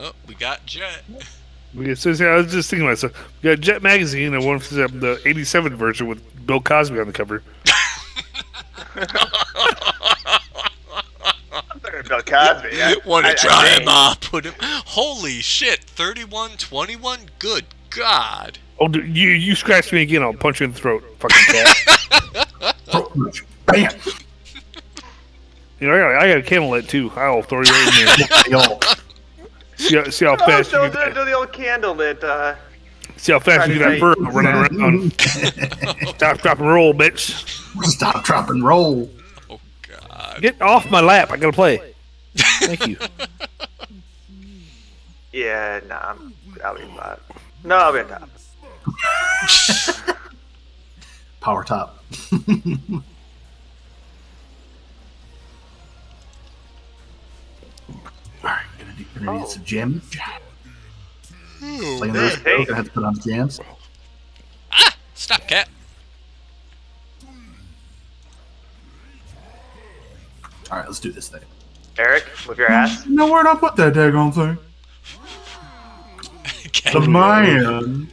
Oh, we got Jet. We so, see, I was just thinking about myself. We got Jet magazine and one for the, the '87 version with Bill Cosby on the cover. Bill Cosby. Yeah. Want to try think- him? Put him. Holy shit! 31, 21? Good God! Oh, dude, you you scratch me again, I'll punch you in the throat, fucking cat. Bam. you know, I got, I got a candle lit too. I'll throw you right in there. Yo. See how, see how Oh, fast do, you do, do the old candle lit. Uh, see how fast you get that Try running around. Stop, drop, and roll, bitch. Stop, drop, and roll. Oh God! Get off my lap. I gotta play. Thank you. yeah, nah, I'm, I'll be bot. No, I'll be on top. Power top. Gonna, do, gonna Oh. need some jams. Playing Oh, those, Hey. gonna have to put on the jams. Ah! Stop, cat! Alright, let's do this thing. Eric, with your ass. No, where'd I put that daggone thing? The man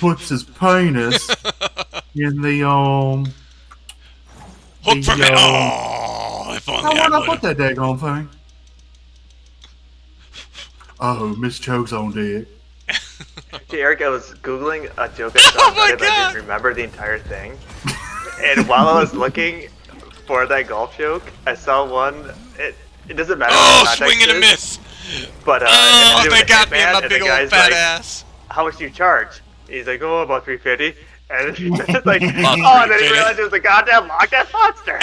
puts his penis in the, um... Hook for me! Yo. Oh, if Now, only I where'd I put that daggone thing? Oh, Miss Choke's on deck. Hey, Eric, I was googling a joke I saw Oh my Reddit, but I God. didn't remember the entire thing. and while I was looking for that golf joke, I saw one. It it doesn't matter. Oh, what the context swing and a miss! But uh, Oh, had to do they got me in Hitman, my big old fat like, ass. How much do you charge? He's like, oh, about three fifty. And it's like, oh, and then he $3.50. realized it was a goddamn Loch Ness monster.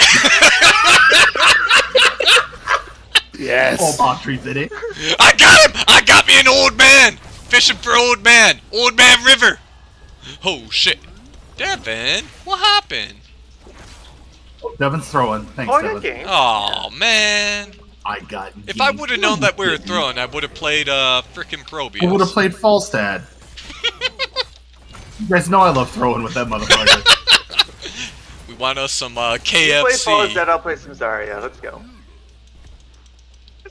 Yes. Oh, Bob Tree City. I got him! I got me an old man! Fishing for old man! Old man river! Oh shit. Devin, what happened? Devin's throwing. Thanks, oh, Devin. game. Oh man. I got If I would have known that we were throwing, I would have played uh frickin' Probius. I would have played Falstad. you guys know I love throwing with that motherfucker. We want us some uh, You play Fallout KFC. Dead, I'll play some Zarya. Let's go.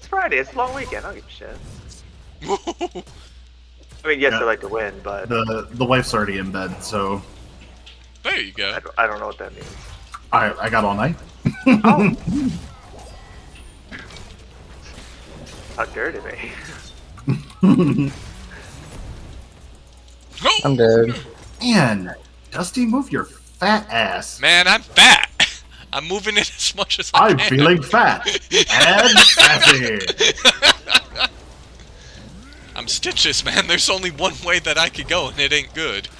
It's Friday. It's a long weekend. I don't give a shit. I mean, yes, Yeah. I like to win, but the the wife's already in bed, so there you go. I don't, I don't know what that means. I I got all night. Oh. Talk dirty to me. I'm dead. Man, Dusty, move your fat ass. Man, I'm fat. I'm moving it as much as I can. I'm can. feeling fat and sassy. I'm Stitches, man. There's only one way that I could go, and it ain't good.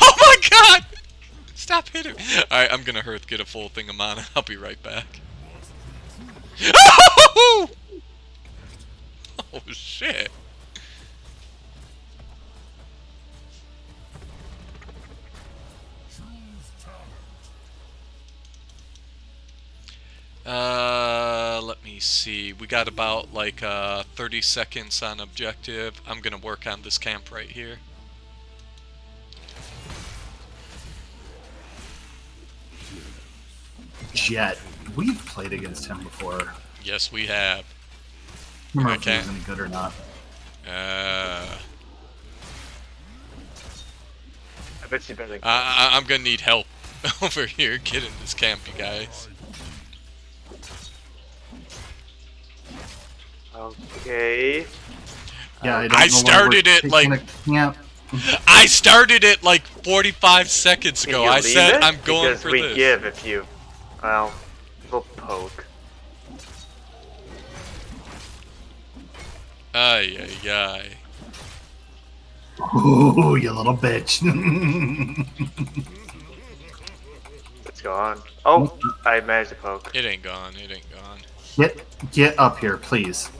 Oh my god! Stop hitting me. Alright, I'm gonna Hearth get a full thing of mana. I'll be right back. Oh, oh shit. Uh, let me see. We got about like uh 30 seconds on objective. I'm gonna work on this camp right here. Jet, we've played against him before. Yes, we have. I don't know if he Okay. was any good or not. Uh, I bet you better. I, I, I'm gonna need help over here getting this camp, you guys. Okay. Yeah, I, don't I know started it, like- a camp. I started it like 45 seconds Can ago. you I leave said it? I'm going because for we this. give if you. Well, we'll poke. Ay, ay, ay. Ooh, you little bitch. It's gone. Oh, I managed to poke. It ain't gone. It ain't gone. get get up here, please.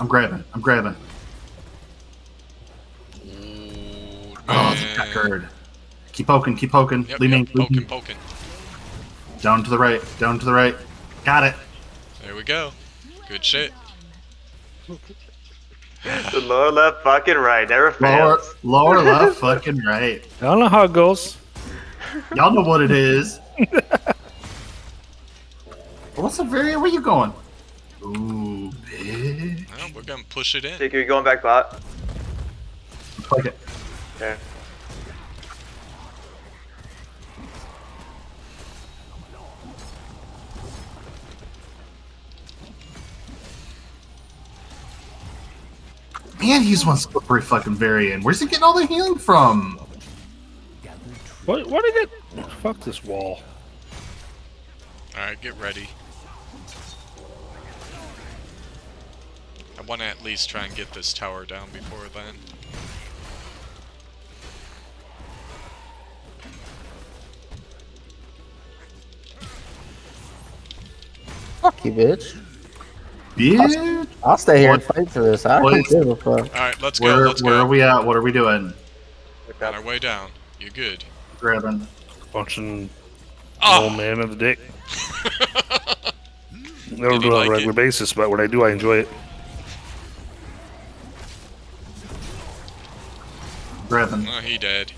I'm grabbing. I'm grabbing. Ooh, Oh, the man. Keep poking. Keep poking. Yep, leaning. yep, poking, poking. Down to the right. Down to the right. Got it. There we go. Good shit. The lower left, fucking right, never fails. lower left, fucking right. I don't know how it goes. Y'all know what it is. What's up, Varian? Where you going? Ooh, bitch. Well, we're gonna push it in. Jake, are you going back bot? Like it. Okay. Man, he's one slippery fucking Varian. Where's he getting all the healing from? What? What did it? Fuck this wall. Alright, get ready. Want to at least try and get this tower down before then. Fuck you, bitch. Bitch. I'll stay here and fight for this. I don't give a fuck. Alright, let's go, Where, let's where go. are we at? What are we doing? On our way down. You're good. Grabbing. Punching Oh! old man in the dick. Never Did do it on like a regular it? basis, but when I do, I enjoy it. Grabbing. Oh, he dead.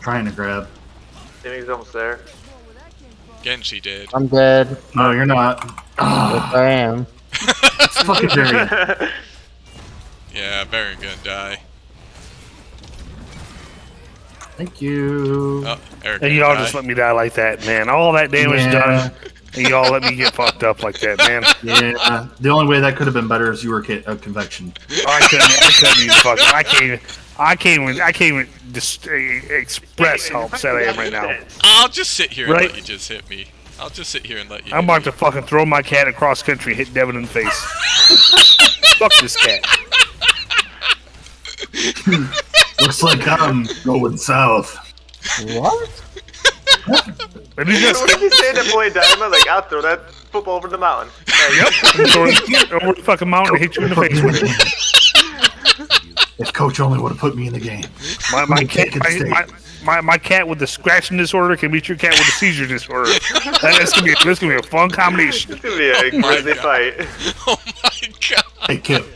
Trying to grab. Jimmy's almost there. Genji dead. I'm dead. No, you're not. Yes, I am. fucking Varian. Yeah, Baron gonna die. Thank you. Oh, And y'all die. just let me die like that, man. All that damage Yeah. done, and y'all let me get fucked up like that, man. Yeah, the only way that could have been better is you were ca- uh, convection. I couldn't, I couldn't even fuck. I can't even. I can't even. I can't even dis- uh, express how upset I am right now. I'll just sit here and let you just hit me. I'll just sit here and let you I'm hit about me. to fucking throw my cat across country, and hit Devin in the face. Fuck this cat. Looks like I'm going south. What? Let me what did you say to boy Diamond? Like, I'll throw that football over the mountain. yep, throw it over the fucking mountain and hit you in the face with it. If coach only would have put me in the game. My, my cat, my, my, my, my cat with the scratching disorder can beat your cat with the seizure disorder. That's gonna be that's gonna be a fun combination. It's gonna be a Oh my fight. Oh my god. Hey, Kip.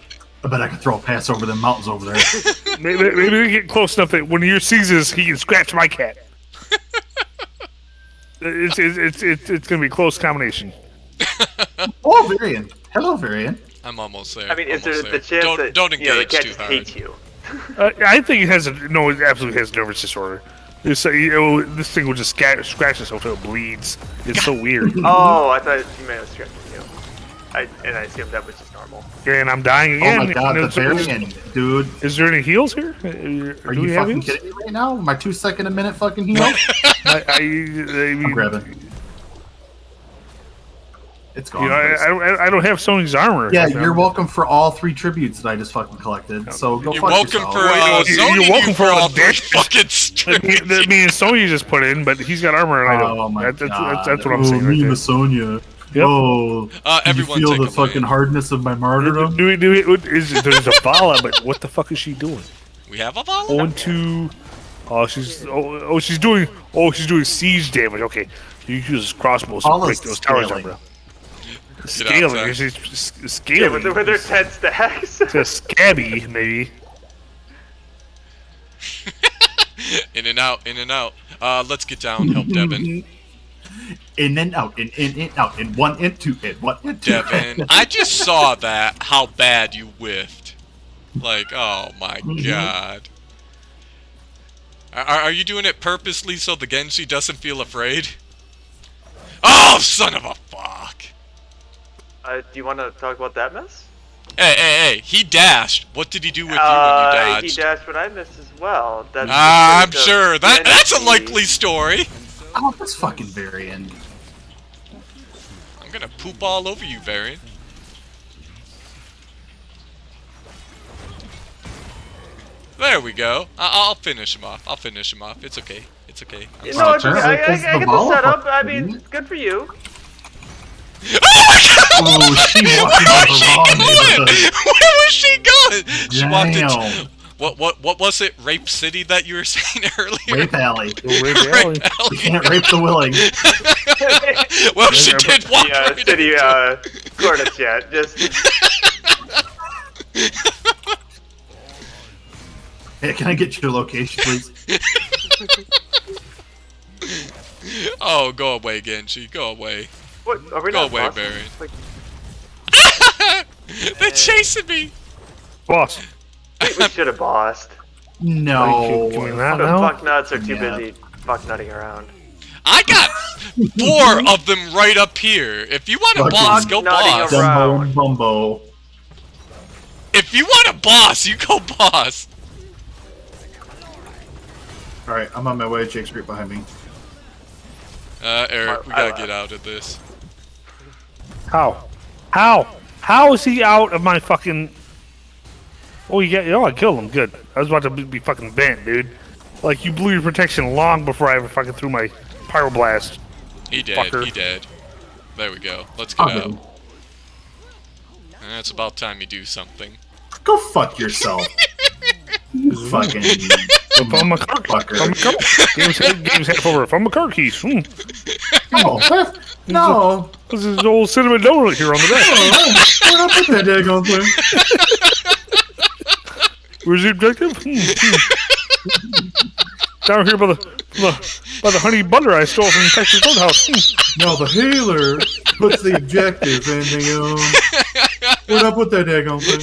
I bet I could throw a pass over the mountains over there. Maybe, maybe we get close enough that when he seizes, he can scratch my cat. It's it's it's it's, it's gonna be a close combination. oh, Varian. Hello, Varian. I'm almost there. I mean, is there almost the chance don't, that don't you know, the cat too hard. hates you? Uh, I think it has a no. It absolutely has nervous disorder. It's, uh, you know, this thing will just scat, scratch itself until it bleeds. It's so weird. Oh, I thought you meant it was scratching you. I, and I assumed that was just normal. and I'm dying again. Oh my god, the Is there- Varian, dude. Is there any heals here? Uh, Are we you fucking heals? kidding me right now? My two second a minute fucking heal? I, I, I mean, I'm grabbing. It's gone. You know, I, I, don't- I don't have Sonya's armor. yeah, Like, you're welcome for all three tributes that I just fucking collected. So go You're fuck welcome yourself. for uh, Wait, you're welcome for for all all three fucking That me, strips. that me and Sony just put in, but he's got armor and I don't. Oh my That- that's, god. that's, that's what I'm oh, saying. me Right and Sonya. Yep. Oh, Uh, did everyone you feel the fucking win. hardness of my martyrdom? Do we, do we, what is, there's a Valla, but what the fuck is she doing? We have a volley? One, two. Oh, she's oh, oh she's doing oh she's doing siege damage. Okay, you use crossbows to break those towers down, bro. Out, Scaling, Zach. she's s- Yeah, scaling. with, with their 10 stacks. to scabby maybe. In and out, in and out. Uh, let's get down. Help Devin. In and out, in, in, in, out, in one, in two, in one, in two. Devin, I just saw that. How bad you whiffed. Like, oh my Mm-hmm. god. Are, are you doing it purposely so the Genji doesn't feel afraid? Oh, son of a fuck. Uh, do you want to talk about that mess? Hey, hey, hey, he dashed. What did he do with you uh, when you he dashed when I missed as well. That's Ah, I'm sure. That that's a likely story. Oh, that's fucking Varian. I'm gonna poop all over you, Varian. There we go. I- I'll finish him off. I'll finish him off. It's okay. It's okay. I'm You sorry. know, it's okay. I, I, I Because get the the setup. I fucking- mean, good for you. Oh, she walked Where was she wrong going? Where was she going? She walked into what? What? What was it? Rape City that you were saying earlier? Rape Alley. Rape Alley. You Alley. can't rape the willing. well, she did walk The uh, right city into uh, coordinates yet. Just Hey, can I get your location, please? Oh, go away, Genji. Go away. What? Are we Go not away, boss? Baron. Like, They're chasing me. Boss. we, we should have bossed. No. Are you doing that now? fuck nuts are too Yeah. busy fuck nutting around. I got four of them right up here. If you want a boss, go nutting boss. around. Dumbo and Bumbo. If you want a boss, you go boss. Alright, I'm on my way. Jake's right behind me. Uh, Eric, we gotta get out of this. How? How? How is he out of my fucking? Oh, you got. Oh, I killed him. Good. I was about to be, be fucking bent, dude. Like you blew your protection long before I ever fucking threw my pyroblast. He dead. Fucker. He dead. There we go. Let's get Okay. out. It's about time you do something. Go fuck yourself. you fucking If I'm a car, if I'm a fucker. car, game's, game's half over. If I'm a car keys, hmm. No, that- no. This is old cinnamon donut here on the back. Where'd I put that daggone thing? Where's the objective? Hmm, hmm. Down here by the, the by the honey butter I stole from Texas Roadhouse. Hmm. No, the healer puts the objective in the, um... Where'd I put that daggone thing?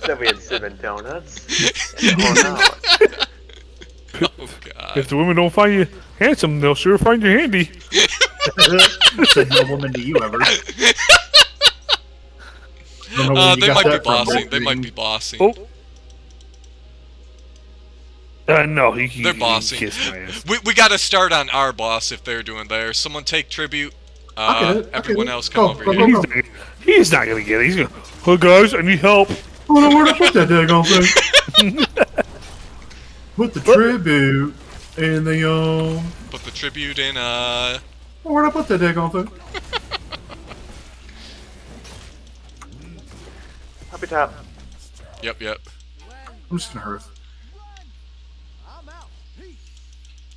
Said we had cinnamon donuts. oh no. Oh god. If the women don't find you handsome, they'll sure find you handy. Said no woman to you ever. I don't know Uh, they might be bossing. They might be bossing. Oh. Uh, no, he, he They're bossing. kissed my ass. We, we gotta start on our boss if they're doing theirs. Someone take tribute. Uh, get everyone get else come Go, over go, here. go, He's not, he's not gonna get it. He's gonna. Hey guys, I need help. Oh, no, where'd I put that daggone thing? put the tribute in the, um... Put the tribute in, uh... Where'd I put that daggone thing? Happy tap. Yep, yep. I'm just gonna hearth.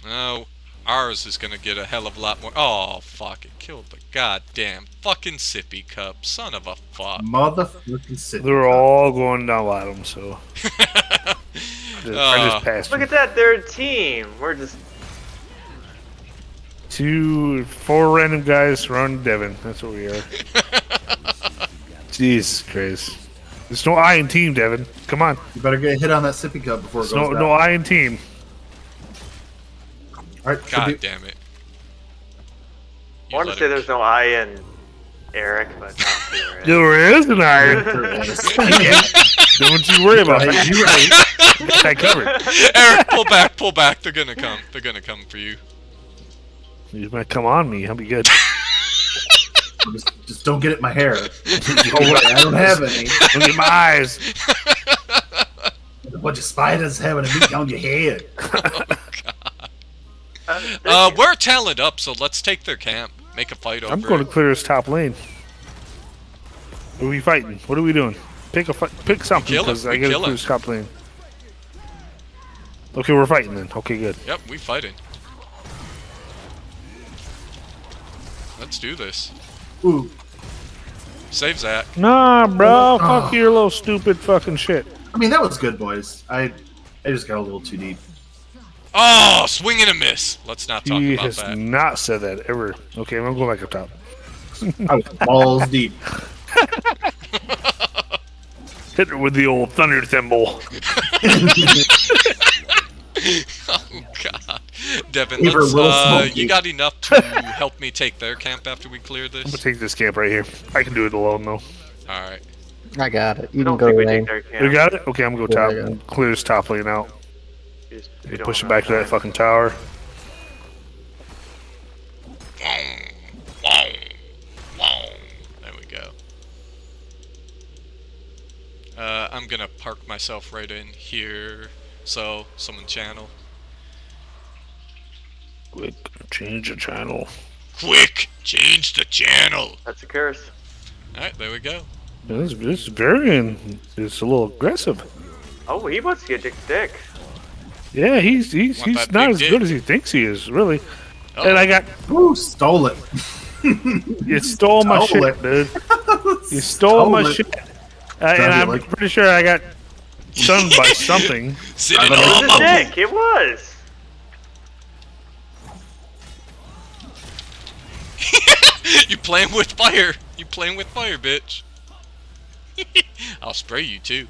Oh, ours is gonna get a hell of a lot more. Oh, fuck, it killed the goddamn fucking sippy cup. Son of a fuck. Motherfucking sit. They're all going down bottom, so I just, I Uh, just passed. Look them. at that, they're a team. We're just Two, four random guys surrounding Devin. That's what we are. Jesus Christ. There's no I in team, Devin. Come on. You better get a hit on that sippy cup before it There's goes no down. no I in team. Alright, God tribute. damn it. I want to say him- there's no I in Eric, but not there is. There is an I. in- Don't you worry about Right, that. you right. Got that covered. Eric, pull back, pull back. They're gonna come. They're gonna come for you. You might come on me. I'll be good. Just, just don't get it in my hair. oh I don't have any. Look at my eyes. A bunch of spiders having a meet on your head. Uh, we're talent up, so let's take their camp. Make a fight over I'm going to clear this top lane. What are we fighting? What are we doing? Pick a fi- pick something because I We got to kill clear 'em. this top lane. Okay, we're fighting then. Okay, good. Yep, we fighting. Let's do this. Ooh, Save Zach. Nah, bro. Oh. Fuck your little stupid fucking shit. I mean that was good, boys. I, I just got a little too deep. Oh, swing and a miss. Let's not talk He about has not said that ever. Okay, I'm going to go back up top. I was balls deep. Hit her with the old thunder thimble. Oh God, Devin, let's, Will uh, you got enough to help me take their camp after we clear this? I'm gonna this? take this camp right here. I can do it alone though. All right. I got it. You I can don't go think we lane. take their camp. You got it? Okay, I'm gonna go Yeah, top I and clear this top lane out. We just- we You push it back to that fucking tower. There we go. Uh, I'm gonna park myself right in here, so someone channel. Quick, change the channel. Quick, change the channel. That's a curse. All right, there we go. This this Varian is a little aggressive. Oh, he wants to get dick dick. Yeah, he's he's, Want he's not as dick. good as he thinks he is, really. Uh-oh. And I got who stole it. you stole my Stole shit, it. dude. You stole, my it. shit. Uh, and I'm like- pretty sure I got stunned by something. Sitting It on was a my dick. It was. you playing with fire. You playing with fire, bitch. I'll spray you too.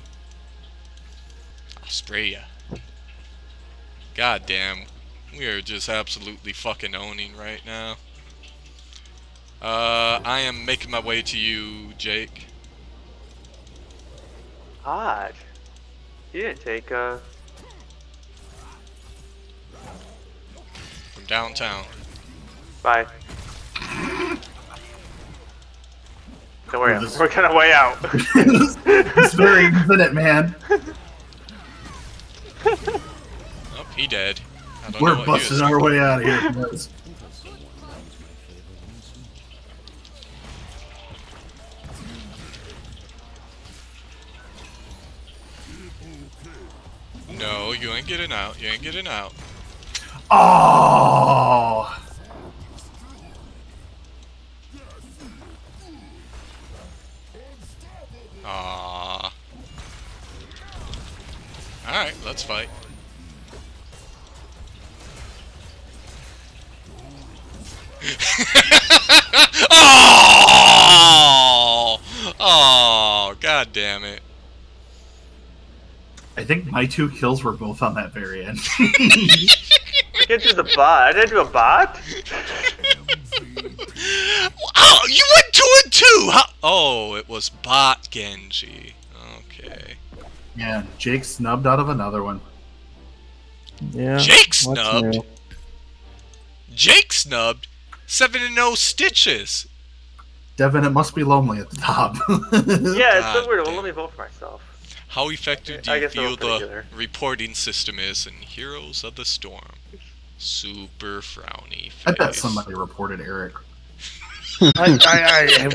I'll spray ya. God damn. We are just absolutely fucking owning right now. Uh, I am making my way to you, Jake. Odd. You didn't take uh From downtown. bye. Don't worry, This- we're gonna way out. it's very infinite, man. Oh, he dead. I don't We're know what he busting our way out of here. boys. No, you ain't getting out. You ain't getting out. Oh, let's fight. oh! Oh, god damn it. I think my two kills were both on that very end. I didn't do the bot. I didn't do a bot? Oh, you went two and two! How? Oh, it was bot Genji. Okay. Yeah, Jake snubbed out of another one. Yeah. Jake snubbed? new? Jake snubbed 7 and no stitches. Devin, it must be lonely at the top. Yeah, it's so weird. It damn. won't let me vote for myself. How effective do you guess feel that was pretty the good. reporting system is in Heroes of the Storm? Super frowny face. I bet somebody reported Eric. I, I, I have